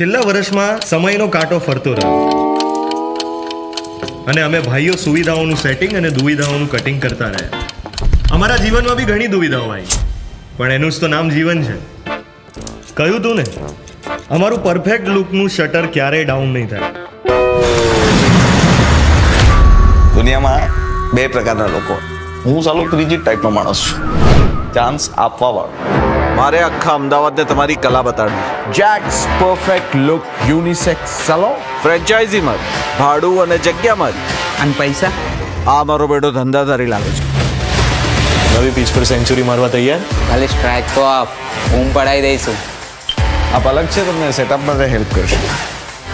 છેલ્લા વર્ષમાં સમયનો કાંટો ફરતો રહ્યો. અને અમે ભાઈઓ સુવિધાઓનું સેટિંગ અને દુવિધાઓનું કટિંગ કરતા રહ્યા. અમારા જીવનમાં બી ઘણી દુવિધાઓ આવી. પણ એનું જ તો નામ જીવન છે. કહ્યું તું ને, અમારું પરફેક્ટ લુકનું શટર ક્યારેય ડાઉન નહીં થાય. દુનિયામાં બે પ્રકારના લોકો. હું સાલો ત્રીજી ટાઈપનો માણસ છું. ચાન્સ આપવા વાળો મારે આખા અમદાવાદને તમારી કલા બતાડવી. Jack's perfect look unisex salon franchise મત ભાડું અને જગ્યા મારી. અને પૈસા? આ મારો બેટો ધંધાધારી લાગે છે. નવી પીચ પર સેન્ચુરી મારવા તૈયાર? ખાલી સ્ટ્રાઇક તો આપ. હું પડાવી દઈશું. આ અલગ છે તમને સેટઅપ માટે હેલ્પ કરશે.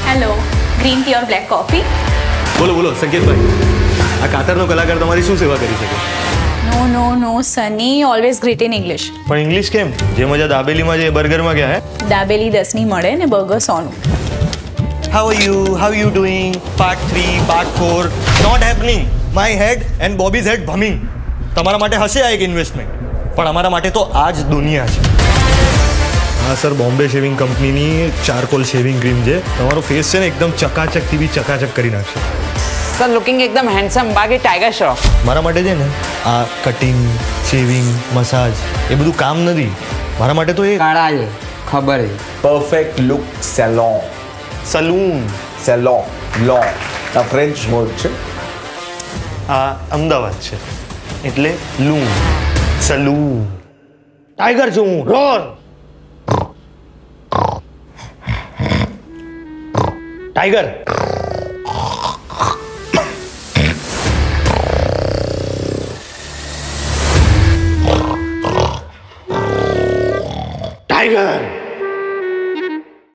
Hello green tea or black coffee બોલો બોલો સંકેતભાઈ. આ કાતરનો કલાકાર તમારી શું સેવા કરી શકે? No no no Sunny always great in English પણ ઇંગ્લિશ કેમ? જે મજા દાબેલીમાં જે બર્ગરમાં ક્યાં હે? દાબેલી દસની મળે ને બર્ગર 100 નું how are you how you doing part 3, part 4. Not happening my head and Bobby's head ભમિંગ તમારા માટે હશે આ એક ઇન્વેસ્ટમેન્ટ પણ અમારા માટે તો આ જ દુનિયા છે. હા સર બોમ્બે શેવિંગ કંપનીની ચારકોલ શેવિંગ ક્રીમ છે. તમારો ફેસ છે ને એકદમ ચકાચકથી બી ચકાચક કરી નાખશે. સર લુકિંગ એકદમ હેન્ડસમ બાકી ટાઈગર શ્રોફ મારા માટે છે ને આ કટિંગ શેવિંગ મસાજ એ બધું કામ નથી. મારા માટે તો એ કાળા છે ખબર છે. Perfect look salon salon salon લો આ ફ્રેન્ચ વર્ડ છે. આ અમદાવાદ છે. એટલે લૂન સલૂન ટાઈગર છું હું. Roar tiger tiger!